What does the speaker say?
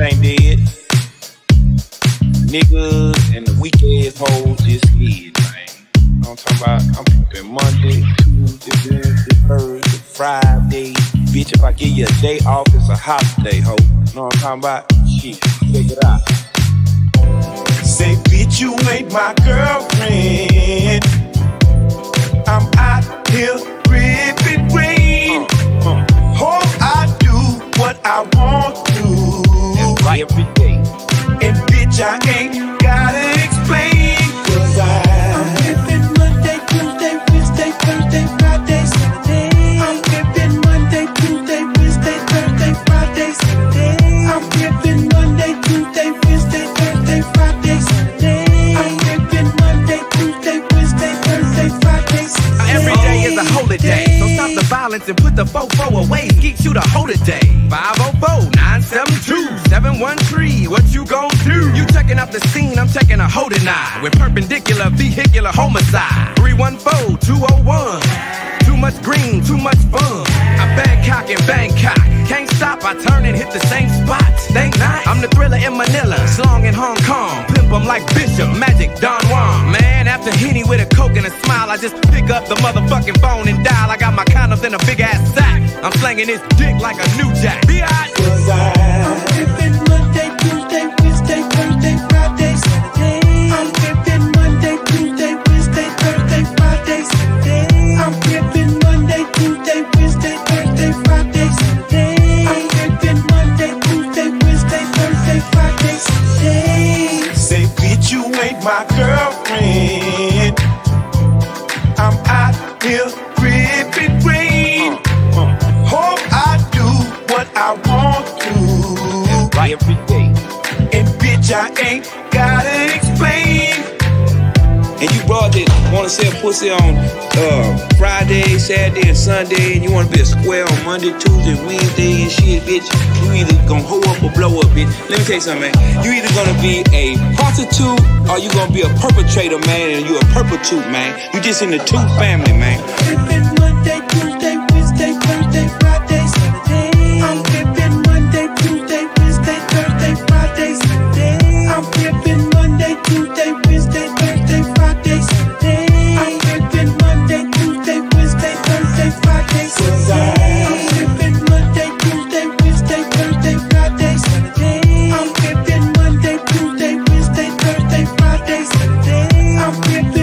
Ain't dead. Niggas and the weak ass hoes just hid, man. I'm talking about? I'm pimpin' Monday, Tuesday, Wednesday, Thursday, Friday. Bitch, if I give you a day off, it's a holiday, ho. You know what I'm talking about? Shit, check it out. Say, bitch, you ain't my girlfriend. I'm out here I ain't and put the fofo away. Geek shoot a holiday. 504-972-713. What you gon' do? You checking out the scene, I'm checking a holding eye. With perpendicular vehicular homicide. 314-201. Too much green, too much fun. I'm Bangkok in Bangkok. Can't stop, I turn and hit the same spot. Think not. I'm the thriller in Manila, slong in Hong Kong. 'Em like Bishop, Magic, Don Juan. Man, after Henny with a coke and a smile, I just pick up the motherfucking phone and dial. I got my condoms in a big ass sack. I'm slanging this dick like a new jack. Be Cause I'm Monday, Tuesday, Wednesday, Thursday, Friday, Saturday. I'm Monday, Tuesday, Wednesday, Thursday, Friday, Saturday. I'm Monday, Tuesday, Wednesday, Thursday, Friday, Saturday. I'm Monday, Tuesday, Wednesday, Thursday, Friday, Saturday. Say, bitch, you ain't my girlfriend. I'm out here ripping rain. Hope I do what I want to. Right every day. And bitch, I ain't gotta explain. And you brought it, wanna sell pussy on uh, Friday, Saturday, and Sunday, and you wanna be a square on Monday, Tuesday, Wednesday, and shit, bitch. You either gonna hoe up or blow up, bitch. Let me tell you something, man. You either gonna be a prostitute or you gonna be a perpetrator, man, and you a perpetude, man. You just in the two family, man. face I'm with